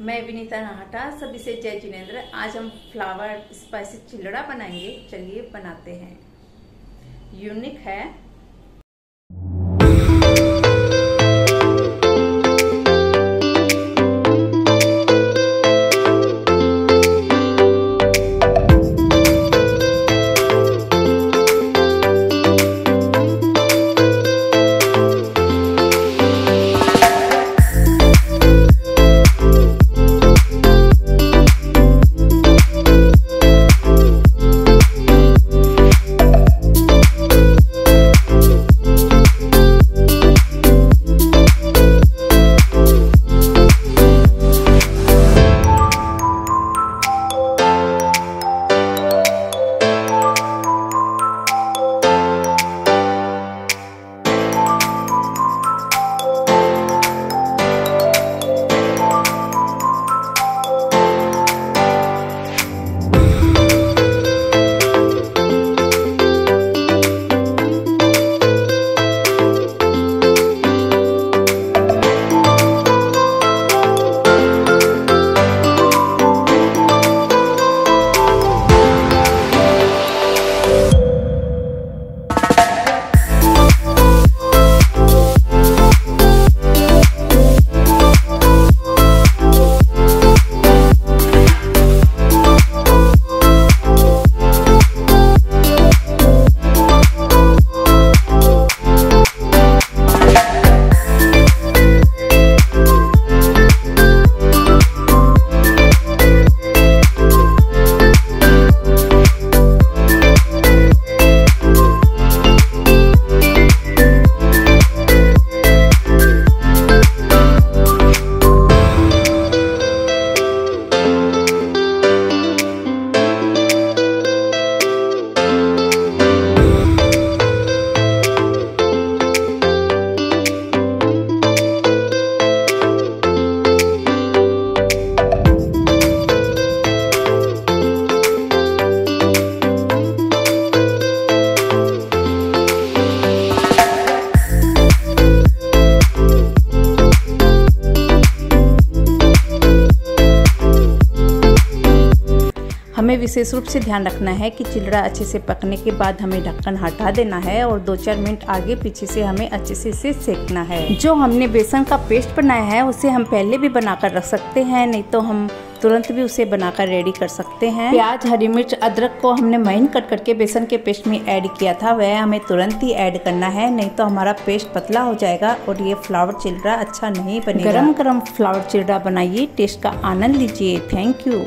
मैं विनीता नाहटा सभी से जय जिनेन्द्र। आज हम फ्लावर स्पाइसी चिलड़ा बनाएँगे। चलिए बनाते हैं। यूनिक है। हमें विशेष रूप से ध्यान रखना है कि चिलड़ा अच्छे से पकने के बाद हमें ढक्कन हटा देना है और दो चार मिनट आगे पीछे से हमें अच्छे से इसे सेकना है। जो हमने बेसन का पेस्ट बनाया है, उसे हम पहले भी बनाकर रख सकते हैं, नहीं तो हम तुरंत भी उसे बनाकर रेडी कर सकते हैं। प्याज, हरी मिर्च, अदरक को हमने महीन कट करके बेसन के पेस्ट में ऐड किया था, वह हमें तुरंत ही ऐड करना है, नहीं तो हमारा पेस्ट पतला हो जाएगा और ये फ्लावर चिलड़ा अच्छा नहीं बनेगा। गरम गरम फ्लावर चिलड़ा बनाइए टेस्ट का आनंद लीजिए। Thank you